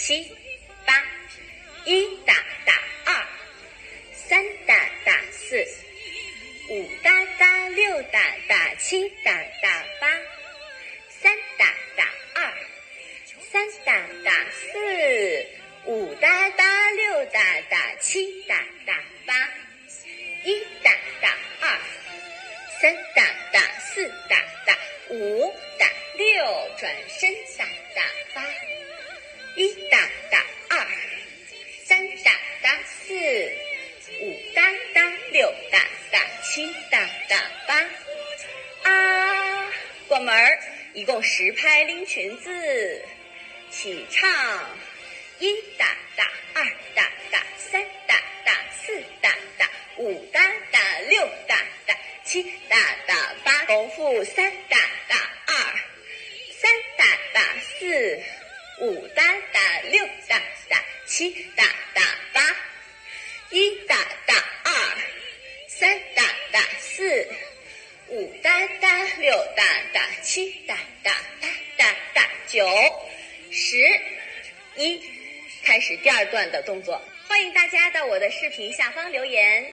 七八，一打打二，三打打四，五打打六打打七打打八，三打打二，三打打四，五打打六打打七打打八，一打打二，三打打四打打五打六，转身打。一哒哒二，三哒哒四，五哒哒六哒哒七哒哒八，啊，过门儿，一共十拍拎裙子，起唱，一哒哒二哒哒三哒哒四哒哒五哒哒六哒哒七哒哒八，重复三哒哒二，三打打四。五哒哒六哒哒七哒哒八，一哒哒二，三哒哒四，五哒哒六哒哒七哒哒哒哒哒九十一，开始第二段的动作。欢迎大家到我的视频下方留言。